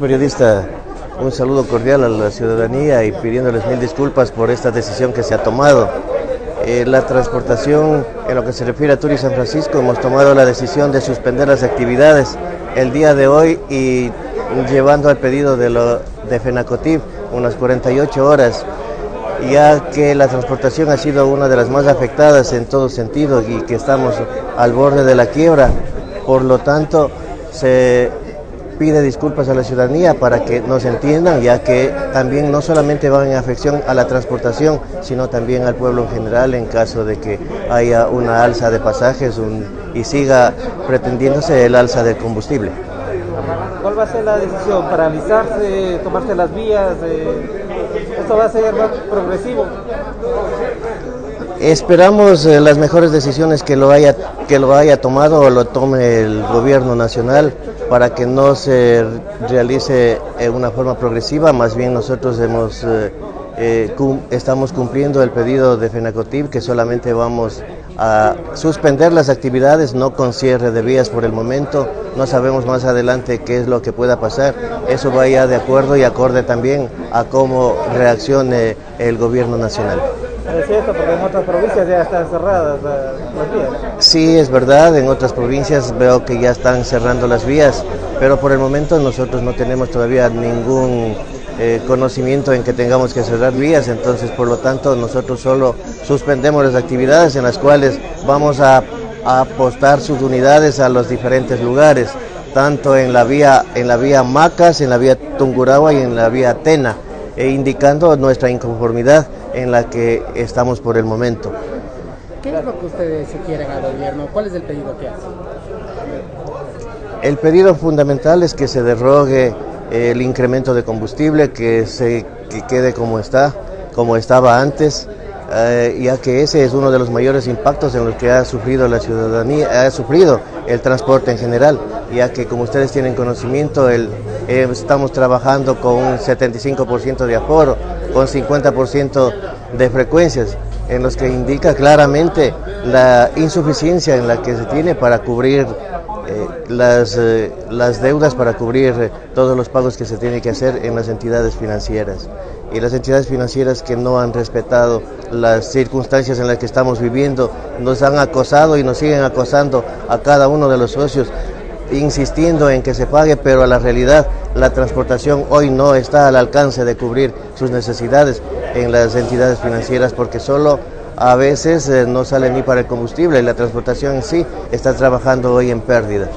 Periodista, un saludo cordial a la ciudadanía y pidiéndoles mil disculpas por esta decisión que se ha tomado. Eh, la transportación, en lo que se refiere a Turi San Francisco, hemos tomado la decisión de suspender las actividades el día de hoy y llevando al pedido de, lo, de FENACOTIV unas 48 horas, ya que la transportación ha sido una de las más afectadas en todo sentido y que estamos al borde de la quiebra. Por lo tanto, se pide disculpas a la ciudadanía para que nos entiendan, ya que también no solamente van en afección a la transportación, sino también al pueblo en general en caso de que haya una alza de pasajes y siga pretendiéndose el alza del combustible. ¿Cuál va a ser la decisión? ¿Paralizarse, tomarse las vías? Eh, ¿Esto va a ser más progresivo? Esperamos eh, las mejores decisiones que lo, haya, que lo haya tomado o lo tome el gobierno nacional para que no se realice en una forma progresiva, más bien nosotros hemos, eh, eh, estamos cumpliendo el pedido de FENACOTIV que solamente vamos a suspender las actividades, no con cierre de vías por el momento, no sabemos más adelante qué es lo que pueda pasar, eso vaya de acuerdo y acorde también a cómo reaccione el gobierno nacional. Es cierto, porque en otras provincias ya están cerradas las vías. Sí, es verdad, en otras provincias veo que ya están cerrando las vías, pero por el momento nosotros no tenemos todavía ningún eh, conocimiento en que tengamos que cerrar vías, entonces por lo tanto nosotros solo suspendemos las actividades en las cuales vamos a, apostar sus unidades a los diferentes lugares, tanto en la vía, en la vía Macas, en la vía Tungurahua y en la vía Tena, e indicando nuestra inconformidad en la que estamos por el momento. ¿Qué es lo que ustedes quieren al gobierno? ¿Cuál es el pedido que hacen? El pedido fundamental es que se derrogue el incremento de combustible, que se que quede como está, como estaba antes, eh, ya que ese es uno de los mayores impactos en los que ha sufrido la ciudadanía, ha sufrido el transporte en general, ya que como ustedes tienen conocimiento, el, eh, estamos trabajando con un 75% de aforo, con 50% de frecuencias, en los que indica claramente la insuficiencia en la que se tiene para cubrir eh, las, eh, las deudas, para cubrir todos los pagos que se tiene que hacer en las entidades financieras. Y las entidades financieras que no han respetado las circunstancias en las que estamos viviendo, nos han acosado y nos siguen acosando a cada uno de los socios insistiendo en que se pague, pero a la realidad la transportación hoy no está al alcance de cubrir sus necesidades en las entidades financieras porque solo a veces eh, no sale ni para el combustible y la transportación en sí está trabajando hoy en pérdida.